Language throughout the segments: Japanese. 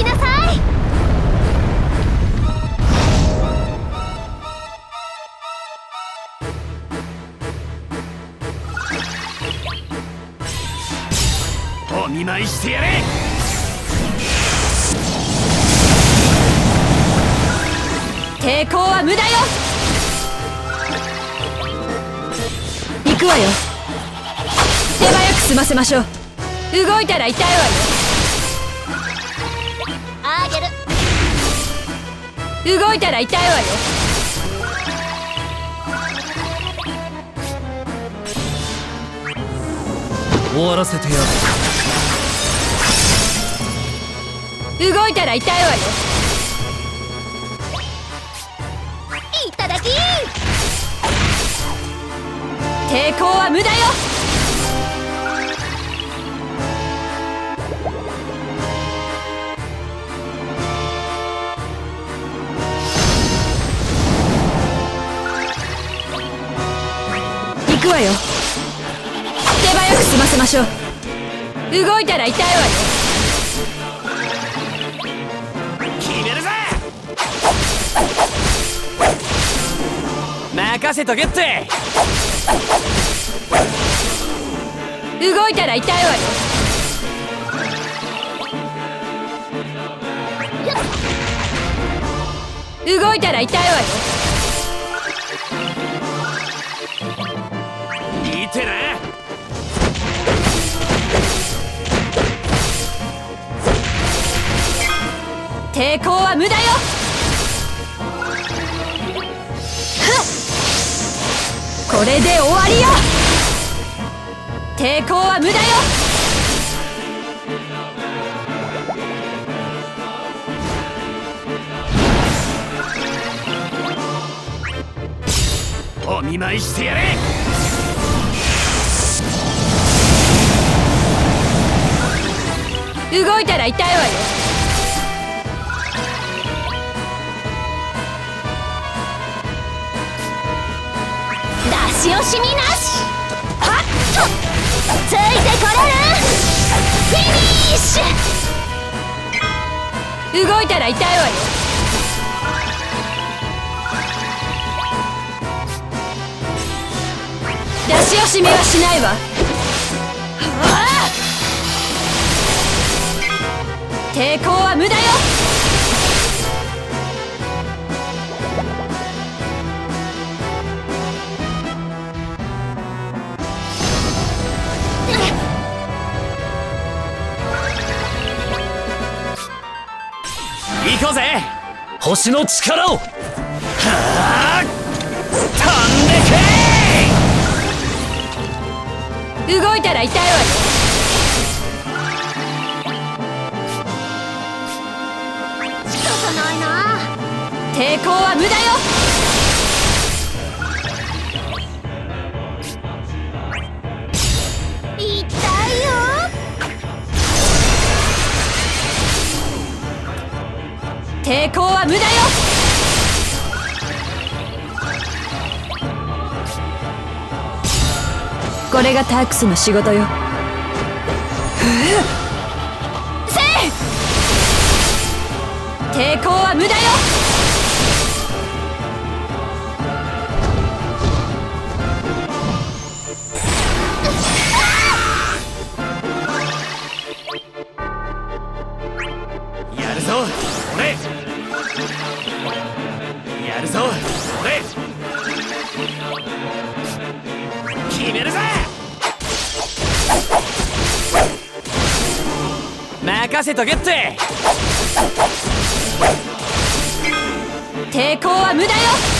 きなさい。お見舞いしてやれ。抵抗は無駄よ。行くわよ。手早く済ませましょう。動いたら痛いわよ動いたら痛いわよ。終わらせてやる。動いたら痛いわよ。いただき抵抗は無駄よわよ。手早く済ませましょう。動いたら痛いわよ。決めるぜ。任せとけって。動いたら痛いわよ。動いたら痛いわよ抵抗は無駄よ。これで終わりよ。抵抗は無駄よ。お見舞いしてやれ。動いたら痛いわよし惜しみなしはっとついてこれるフィニッシュ動いたら痛いわよ出し惜しみはしないわ。抵抗は無駄よ。こうぜ。星の力を。はあこれがタークスの仕事よ。せい！抵抗は無駄よ。やるぞ。俺。やるぞ。俺。決めるぜ。任せとけって。抵抗は無駄よ。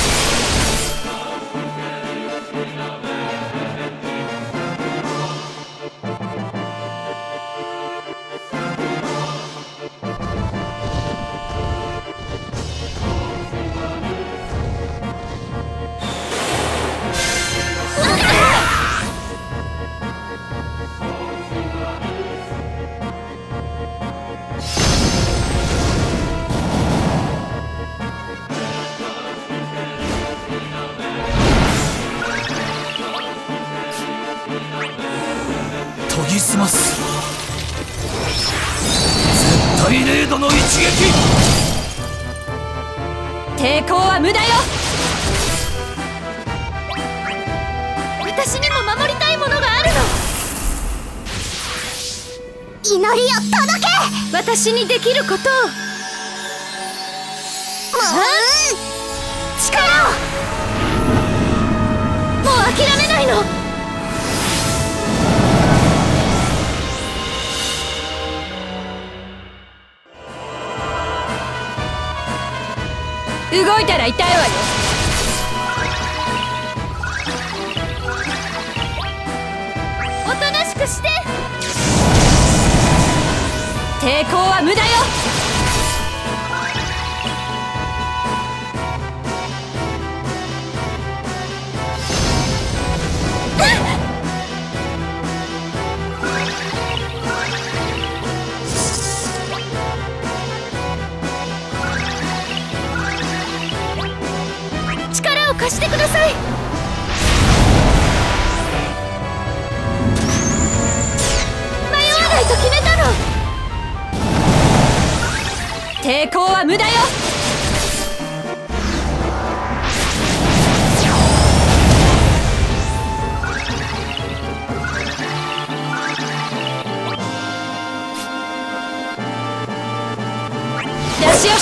私にできることを。力を。もう諦めないの。動いたら痛いわよ。おとなしくして。抵抗は無駄よ。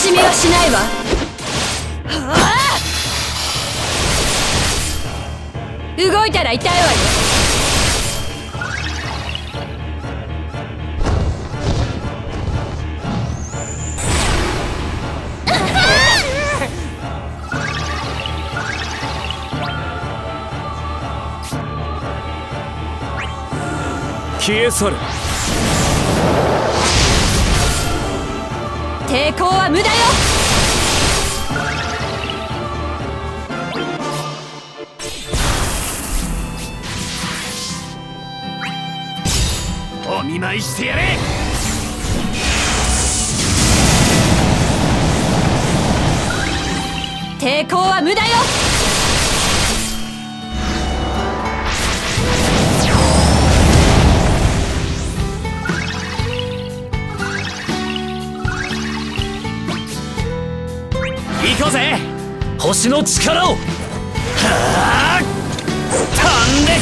しみはしないわ。動いたら痛いわよ。消え去る。抵抗は無駄よ。お見舞いしてやれ。抵抗は無駄よ星の力を。はあ飛んで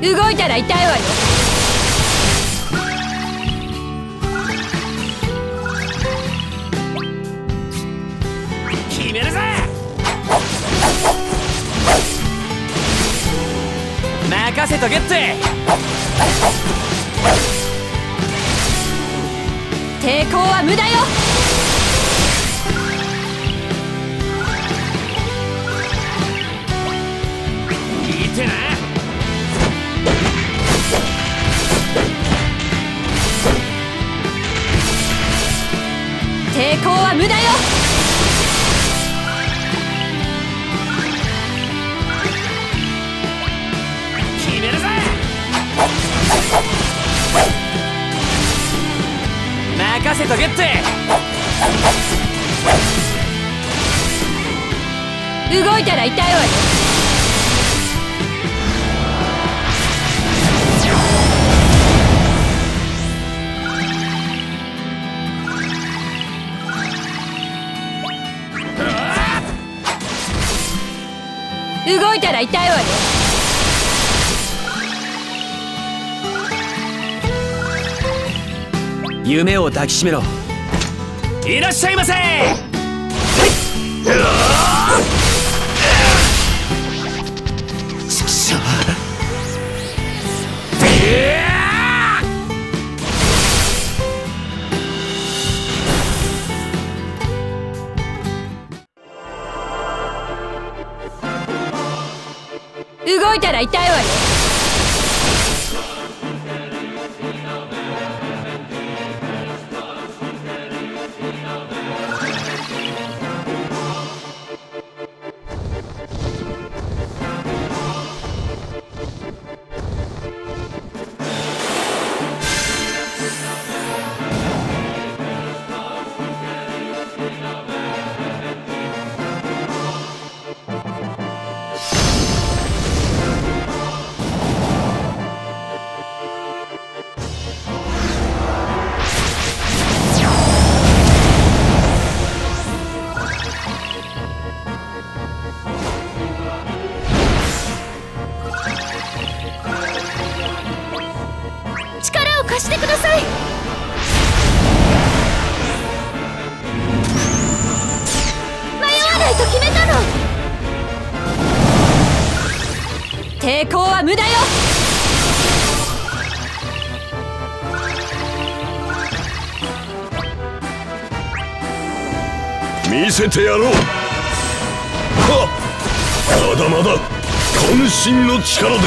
け動いたら痛いわよ。決めるぜ。任せとけって。抵抗は無駄よいいてな抵抗は無駄よ。決めるぜ。任せとけって。動いたら痛いわよたら痛いわよ夢を抱きしめろ。いらっしゃいませたら痛いわよ。は無駄よ。見せてやろう。はっ。まだまだ渾身の力で。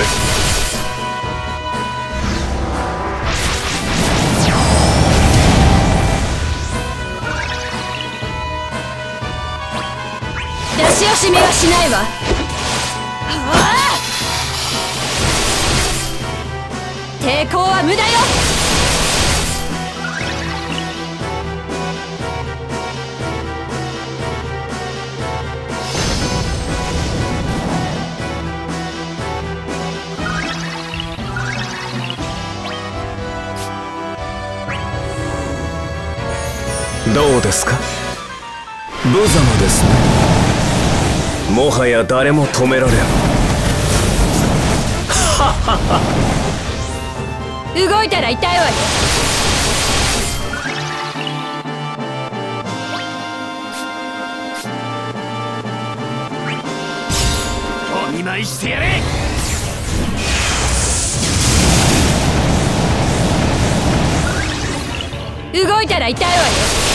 出し惜しみはしないわ抵抗は無駄よ。どうですか？無様ですね。もはや誰も止められん。動いたら痛いわよ。お見舞いしてやれ。動いたら痛いわよ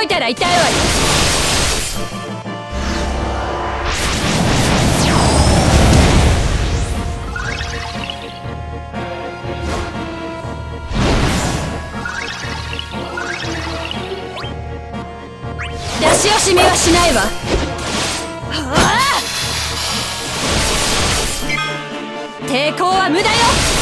動いたら痛いわよ。出し惜しみはしないわ。抵抗は無駄よ。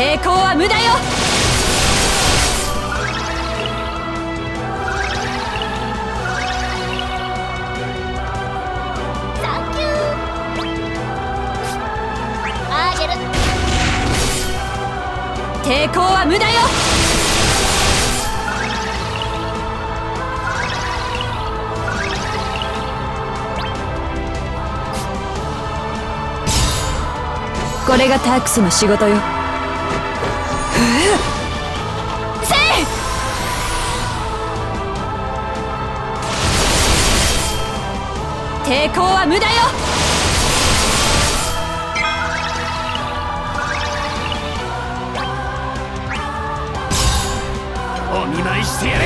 抵抗は無駄よ。抵抗は無駄よ。これがタークスの仕事よ抵抗は無駄よ。お見舞いしてやれ。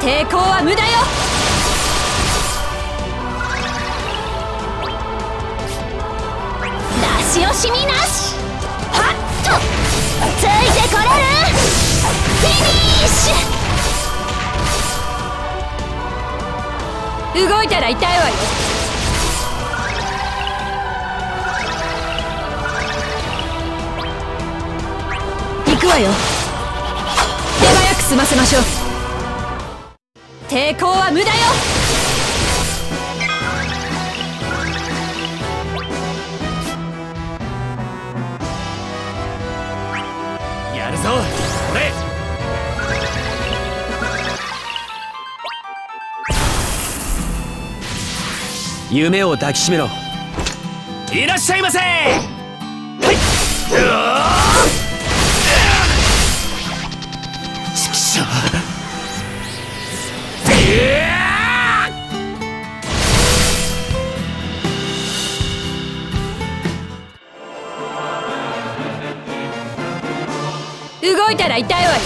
抵抗は無駄よ。出し惜しみなし。はっと。動いたら痛いわよ。行くわよ。手早く済ませましょう。抵抗は無駄よ。やるぞ俺夢を抱きしめろ。いらっしゃいませ。はい。ちくしょ動いたら痛いわよ